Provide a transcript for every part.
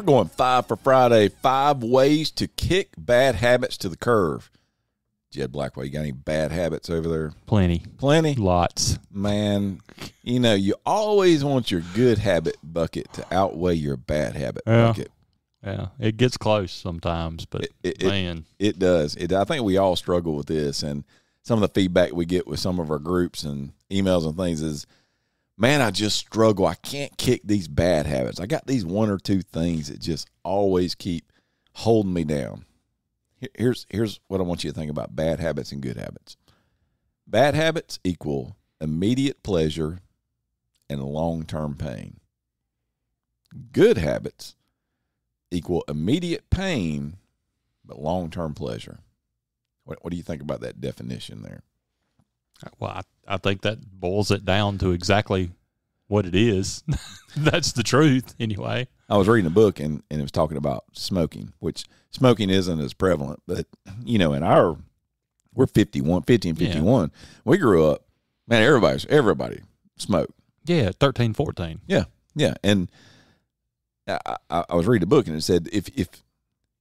We're going five for Friday. Five ways to kick bad habits to the curve. Jed Blackwell, you got any bad habits over there? Plenty. Plenty? Lots. Man, you know, you always want your good habit bucket to outweigh your bad habit Yeah. bucket. Yeah. It gets close sometimes, but It- it- it- man. It does. It, I think we all struggle with this, and some of the feedback we get with some of our groups and emails and things is, man, I just struggle. I can't kick these bad habits. I got these one or two things that just always keep holding me down. Here's here's what I want you to think about bad habits and good habits. Bad habits equal immediate pleasure and long term pain. Good habits equal immediate pain but long term pleasure. What, what do you think about that definition there? Well, I, I think that boils it down to exactly what it is. That's the truth, anyway. I was reading a book and, and it was talking about smoking, which smoking isn't as prevalent, but you know, in our we're 51, 50 and Yeah. 51. We grew up, man, everybody's everybody smoked. Yeah, 13, 14. Yeah. Yeah. And I, I, I was reading a book and it said if if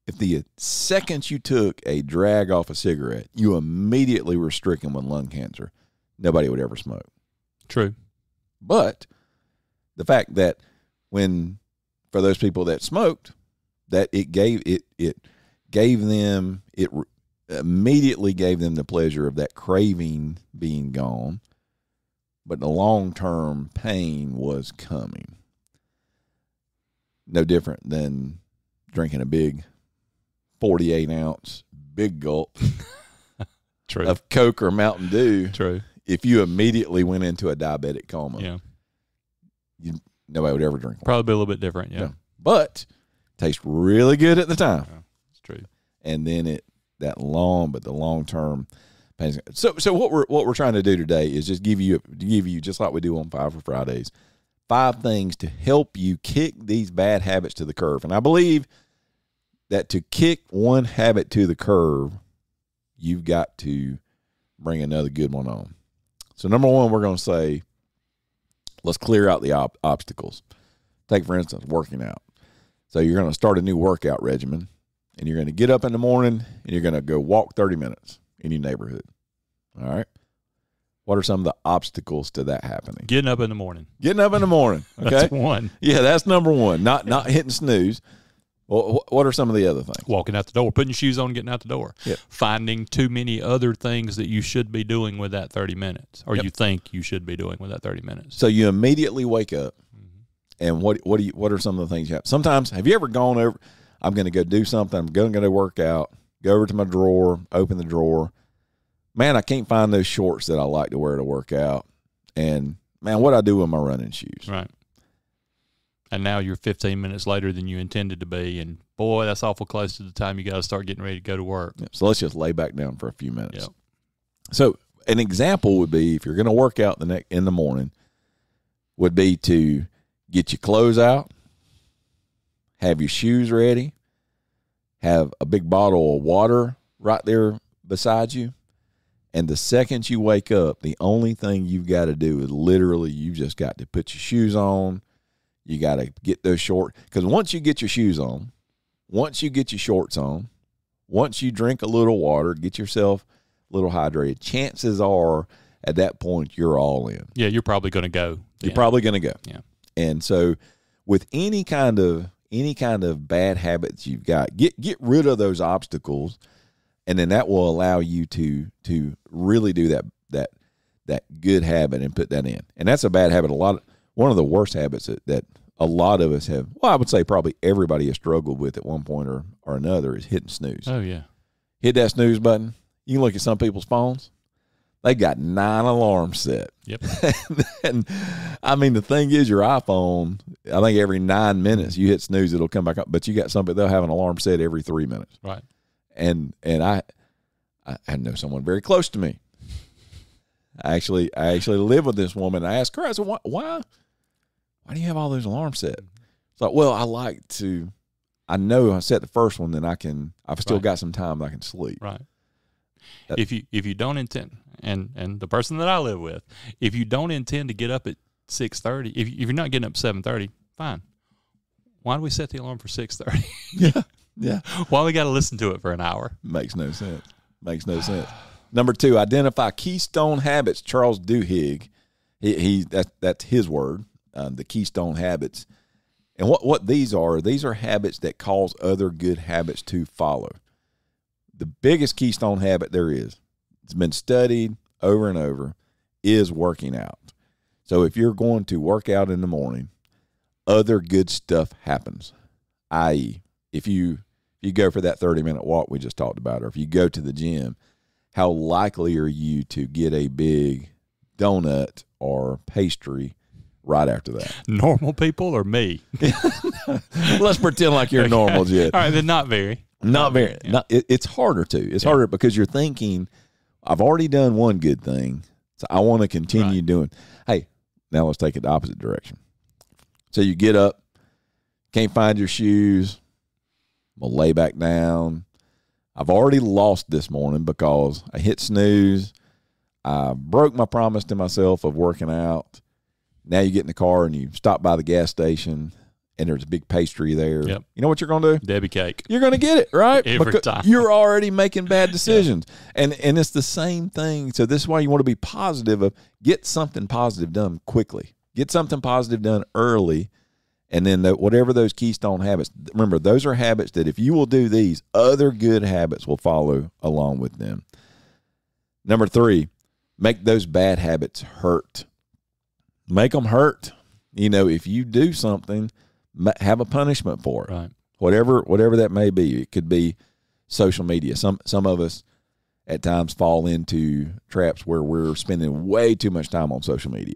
if the second you took a drag off a cigarette, you immediately were stricken with lung cancer, nobody would ever smoke. True. But the fact that when for those people that smoked, that it gave it it gave them it immediately gave them the pleasure of that craving being gone, but the long term pain was coming. No different than drinking a big forty eight ounce big gulp True. of Coke or Mountain Dew. True. If you immediately went into a diabetic coma, Yeah. nobody would ever drink one. Probably a little bit different. Yeah. Yeah. But tastes really good at the time. It's true. And then it that long, but the long term pains. So so what we're what we're trying to do today is just give you give you just like we do on Five for Fridays, five things to help you kick these bad habits to the curve. And I believe that to kick one habit to the curve, you've got to bring another good one on. So number one, we're going to say, let's clear out the ob- obstacles. Take for instance, working out. So you're going to start a new workout regimen, and you're going to get up in the morning and you're going to go walk 30 minutes in your neighborhood. All right. What are some of the obstacles to that happening? Getting up in the morning. Getting up in the morning. Okay. That's one. yeah, that's number one. Not not hitting snooze. Well, what are some of the other things? Walking out the door, putting your shoes on, getting out the door. Yep. Finding too many other things that you should be doing with that 30 minutes or Yep. you think you should be doing with that 30 minutes. So you immediately wake up, Mm-hmm. and what what do you what are some of the things you have? Sometimes have you ever gone over? I'm going to go do something. I'm going to go work out. Go over to my drawer, open the drawer. Man, I can't find those shorts that I like to wear to work out. And man, what I do with my running shoes? Right. And now you're 15 minutes later than you intended to be. And boy, that's awful close to the time you got to start getting ready to go to work. Yeah, So let's just lay back down for a few minutes. Yep. So an example would be if you're going to work out the next in the morning, would be to get your clothes out, have your shoes ready, have a big bottle of water right there beside you, and the second you wake up, the only thing you've got to do is literally you've just got to put your shoes on. You got to get those short because once you get your shoes on, once you get your shorts on, once you drink a little water, get yourself a little hydrated, chances are at that point you're all in. Yeah, you're probably going to go. You're then. probably going to go. Yeah. And so with any kind of any kind of bad habits you've got, get get rid of those obstacles and then that will allow you to to really do that that that good habit and put that in. And that's a bad habit a lot of, one of the worst habits that, that a lot of us have well, I would say probably everybody has struggled with at one point or, or another is hitting snooze Oh, yeah. hit that snooze button. You can look at some people's phones. They got nine alarms set. Yep. and I mean, the thing is, your iPhone, I think every nine minutes you hit snooze, it'll come back up. But you got somebody, they'll have an alarm set every three minutes. Right. And, and I, I, I know someone very close to me. I actually, I actually live with this woman. I asked her, I said, why, why, why do you have all those alarms set? It's like, well, I like to, I know I set the first one, then I can, I've still Right. got some time I can sleep. Right. That- if you if you don't intend and and the person that I live with, if you don't intend to get up at six thirty, if if you're not getting up seven thirty, fine. why do we set the alarm for six thirty? Yeah. Yeah. why we got to listen to it for an hour? Makes no sense. Makes no sense. Number two, identify keystone habits. Charles Duhigg, he, he that that's his word. Um, the keystone habits, and what what these are? These are habits that cause other good habits to follow. The biggest keystone habit there is, it's been studied over and over, is working out. So if you're going to work out in the morning, other good stuff happens. I.e., if you if you go for that 30 minute walk we just talked about, or if you go to the gym, how likely are you to get a big donut or pastry right after that? Normal people or me? Let's pretend like you're normal, Jed. All right, then not very. Not very. Yeah. Not, it, it's harder to. It's harder because you're thinking, I've already done one good thing, so I want to continue Right. doing. Hey, now let's take it the opposite direction. So you get up, can't find your shoes. I'm gonna lay back down. I've already lost this morning because I hit snooze. I broke my promise to myself of working out. Now you get in the car and you stop by the gas station and there's a big pastry there. Yep. You know what you're gonna do? Debbie cake. you're going to get it right Every Because time. You're already making bad decisions, and and it's the same thing. So this is why you want to be positive. Of get something positive done quickly. Get something positive done early, and then the, whatever those keystone habits. Remember, those are habits that if you will do these, other good habits will follow along with them. Number three, make those bad habits hurt. Make them hurt. You know, if you do something, have a punishment for it Right. whatever whatever that may be. It could be social media. Some some of us at times fall into traps where we're spending way too much time on social media.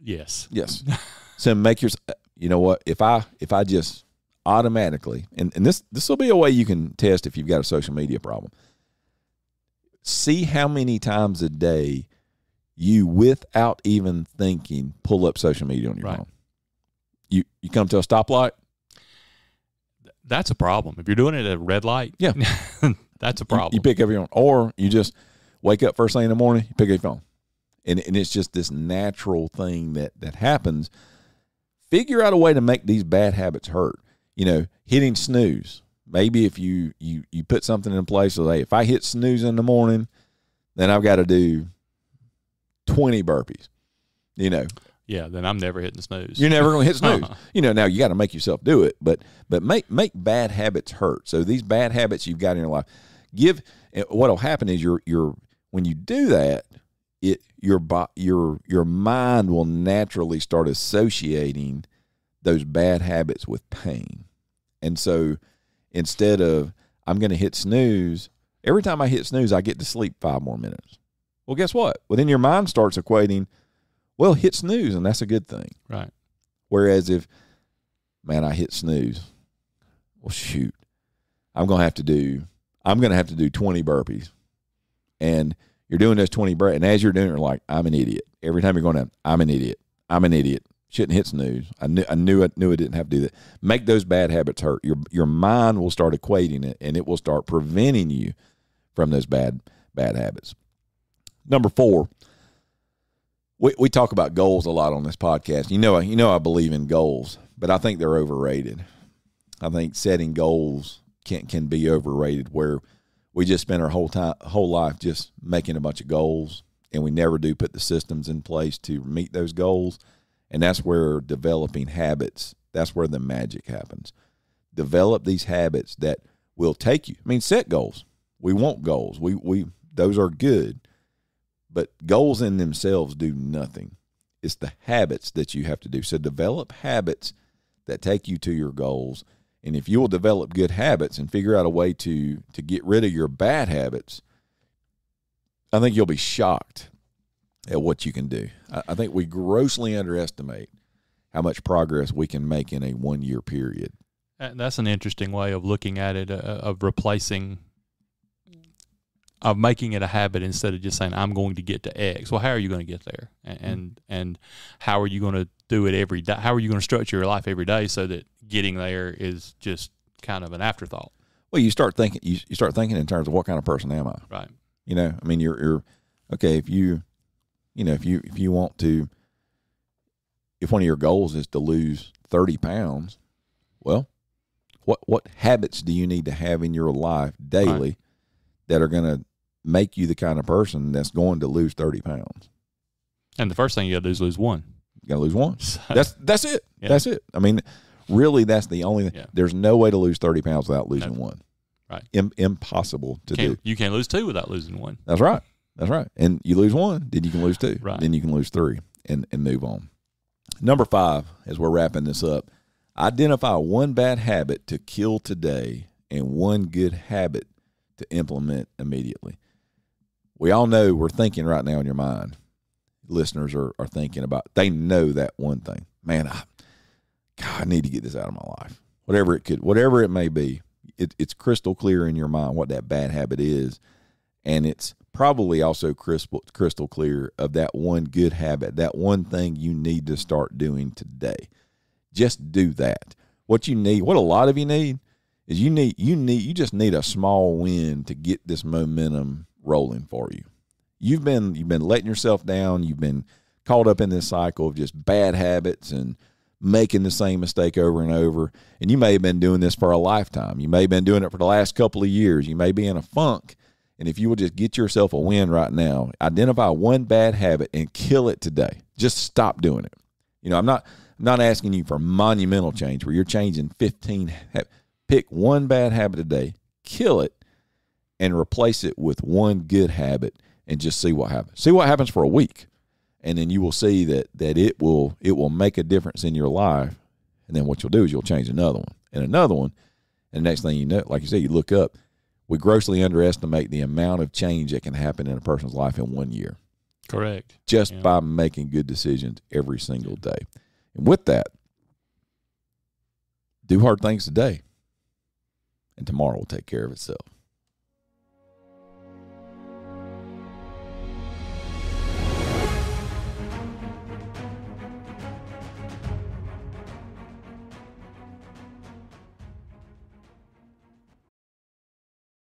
Yes. Yes. so make your uh, you know what if I if I just automatically and, and this this will be a way you can test if you've got a social media problem. See how many times a day you without even thinking pull up social media on your Right. phone. You you come to a stoplight, That's a problem. If you're doing it at a red light, Yeah. that's a You- problem. You, pick up your phone, or you just wake up first thing in the morning, you pick up your phone, and and it's just this natural thing that that happens. Figure out a way to make these bad habits hurt. You know, hitting snooze. Maybe if you you you put something in place, so hey, if I hit snooze in the morning, then I've got to do twenty burpees. You know, yeah, then I'm never hitting snooze. you're never going to hit snooze. Uh-huh. You know, now you got to make yourself do it, but but make make bad habits hurt. So these bad habits you've got in your life, give. What'll happen is your your when you do that, it your bo- your your mind will naturally start associating those bad habits with pain, and so instead of I'm going to hit snooze every time I hit snooze, I get to sleep five more minutes. Well, guess what? Well, then your mind starts equating. Well, hit snooze, and that's a good thing. Right. Whereas if, man, I hit snooze, well, shoot, I'm gonna have to do, I'm gonna have to do 20 burpees, and you're doing those 20 burpees, and as you're doing it, you're like, I'm an idiot. Every time you're going down, I'm an idiot. I'm an idiot. Shouldn't hit snooze. I knew, I knew, I knew I didn't have to do that. Make those bad habits hurt. Your your mind will start equating it, and it will start preventing you from those bad bad habits. Number four, we, we talk about goals a lot on this podcast. You know, you know, I believe in goals, but I think they're overrated. I think setting goals can can be overrated. Where we just spend our whole time, whole life, just making a bunch of goals, and we never do put the systems in place to meet those goals. And that's where developing habits. That's where the magic happens. Develop these habits that will take you. I mean, set goals. We want goals. We we those are good but goals in themselves do nothing. It's the habits that you have to do. So develop habits that take you to your goals. And if you will develop good habits and figure out a way to to get rid of your bad habits, I think you'll be shocked at what you can do. I, I think we grossly underestimate how much progress we can make in a one year period. That's an interesting way of looking at it, uh, of replacing, of making it a habit instead of just saying I'm going to get to X. Well, how are you going to get there, and mm-hmm. and, and how are you going to do it every day? How are you going to structure your life every day so that getting there is just kind of an afterthought, Well, you start thinking you, you start thinking in terms of what kind of person am I? right? You know, I mean, you're, you're okay if you, you know, if you if you want to, if one of your goals is to lose thirty pounds, Well, what what habits do you need to have in your life daily that are going to make you the kind of person that's going to lose 30 pounds? And the first thing you got to do is lose one. You got to lose one. So, That's that's it. Yeah. That's it. I mean, really, that's the only. Yeah. There's no way to lose 30 pounds without losing No. one. Right. Im- impossible to do. can't, you can't lose two without losing one. That's right. That's right. And you lose one, then you can lose two. Right. Then you can lose three and, and move on. Number five, as we're wrapping this up, identify one bad habit to kill today and one good habit to implement immediately. We all know we're thinking right now in your mind. Listeners are, are thinking about, they know that one thing. Man, I, God, I need to get this out of my life. Whatever it could, whatever it may be, it, it's crystal clear in your mind what that bad habit is and it's probably also crystal crystal clear of that one good habit, that one thing you need to start doing today. Just do that. What you need, what a lot of you need, is you need you need you just need a small win to get this momentum rolling for you. You've been you've been letting yourself down. You've been caught up in this cycle of just bad habits and making the same mistake over and over. And you may have been doing this for a lifetime. You may have been doing it for the last couple of years. You may be in a funk. And if you will just get yourself a win right now, identify one bad habit and kill it today. Just stop doing it. You know, I'm not I'm not asking you for monumental change where you're changing 15 ha- pick one bad habit a day, kill it and replace it with one good habit and just see what happens. See what happens for a week. And then you will see that that it will it will make a difference in your life. And then what you'll do is you'll change another one and another one. And the next thing you know, like you said, you look up, we grossly underestimate the amount of change that can happen in a person's life in one year Correct. just Yeah. by making good decisions every single day. And with that, do hard things today, and tomorrow will take care of itself.